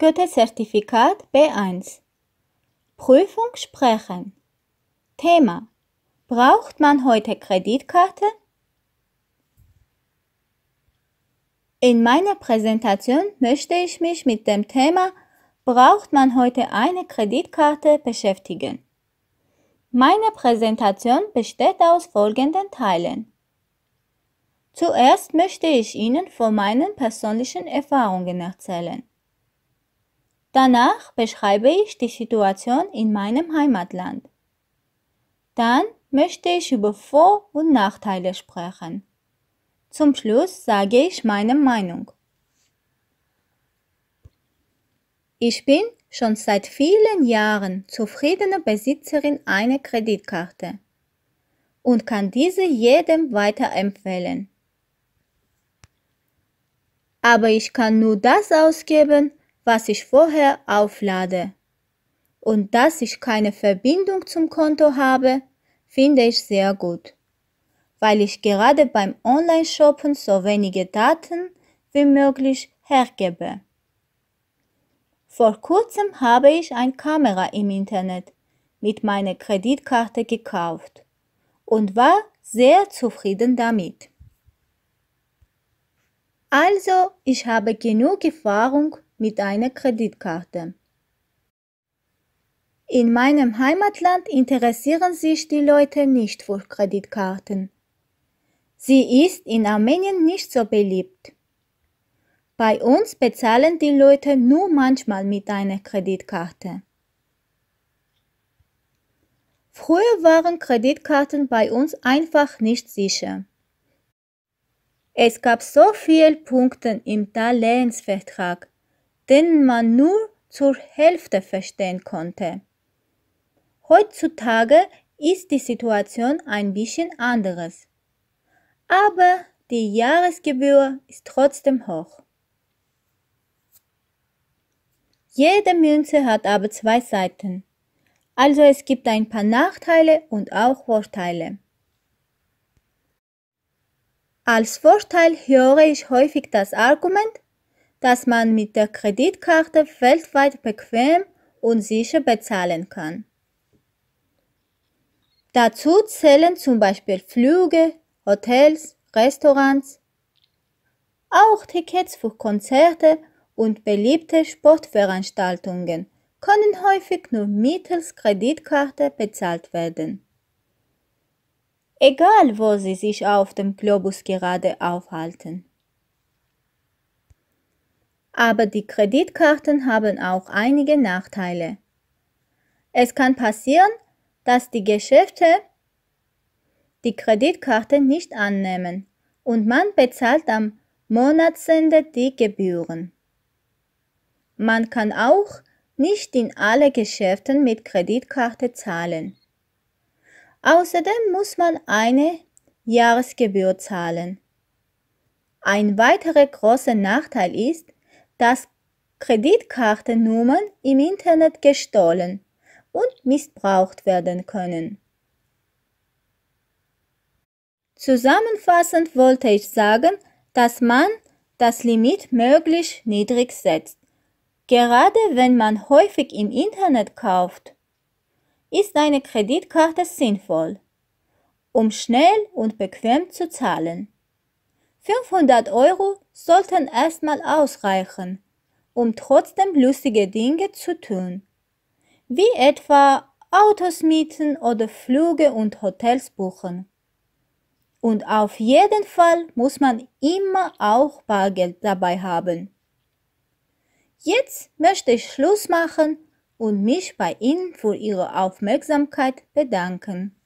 Goethe-Zertifikat B1 Prüfung sprechen Thema Braucht man heute Kreditkarte? In meiner Präsentation möchte ich mich mit dem Thema Braucht man heute eine Kreditkarte beschäftigen. Meine Präsentation besteht aus folgenden Teilen. Zuerst möchte ich Ihnen von meinen persönlichen Erfahrungen erzählen. Danach beschreibe ich die Situation in meinem Heimatland. Dann möchte ich über Vor- und Nachteile sprechen. Zum Schluss sage ich meine Meinung. Ich bin schon seit vielen Jahren zufriedene Besitzerin einer Kreditkarte und kann diese jedem weiterempfehlen. Aber ich kann nur das ausgeben, was ich vorher auflade. Und dass ich keine Verbindung zum Konto habe, finde ich sehr gut, weil ich gerade beim Online-Shoppen so wenige Daten wie möglich hergebe. Vor kurzem habe ich eine Kamera im Internet mit meiner Kreditkarte gekauft und war sehr zufrieden damit. Also, ich habe genug Erfahrung mit einer Kreditkarte. In meinem Heimatland interessieren sich die Leute nicht für Kreditkarten. Sie ist in Armenien nicht so beliebt. Bei uns bezahlen die Leute nur manchmal mit einer Kreditkarte. Früher waren Kreditkarten bei uns einfach nicht sicher. Es gab so viele Punkte im Darlehensvertrag, den man nur zur Hälfte verstehen konnte. Heutzutage ist die Situation ein bisschen anderes. Aber die Jahresgebühr ist trotzdem hoch. Jede Münze hat aber zwei Seiten. Also es gibt ein paar Nachteile und auch Vorteile. Als Vorteil höre ich häufig das Argument, dass man mit der Kreditkarte weltweit bequem und sicher bezahlen kann. Dazu zählen zum Beispiel Flüge, Hotels, Restaurants, auch Tickets für Konzerte und beliebte Sportveranstaltungen können häufig nur mittels Kreditkarte bezahlt werden. Egal, wo Sie sich auf dem Globus gerade aufhalten. Aber die Kreditkarten haben auch einige Nachteile. Es kann passieren, dass die Geschäfte die Kreditkarte nicht annehmen und man bezahlt am Monatsende die Gebühren. Man kann auch nicht in alle Geschäften mit Kreditkarte zahlen. Außerdem muss man eine Jahresgebühr zahlen. Ein weiterer großer Nachteil ist, dass Kreditkartennummern im Internet gestohlen und missbraucht werden können. Zusammenfassend wollte ich sagen, dass man das Limit möglichst niedrig setzt. Gerade wenn man häufig im Internet kauft, ist eine Kreditkarte sinnvoll, um schnell und bequem zu zahlen. 500 Euro sollten erstmal ausreichen, um trotzdem lustige Dinge zu tun, wie etwa Autos mieten oder Flüge und Hotels buchen. Und auf jeden Fall muss man immer auch Bargeld dabei haben. Jetzt möchte ich Schluss machen und mich bei Ihnen für Ihre Aufmerksamkeit bedanken.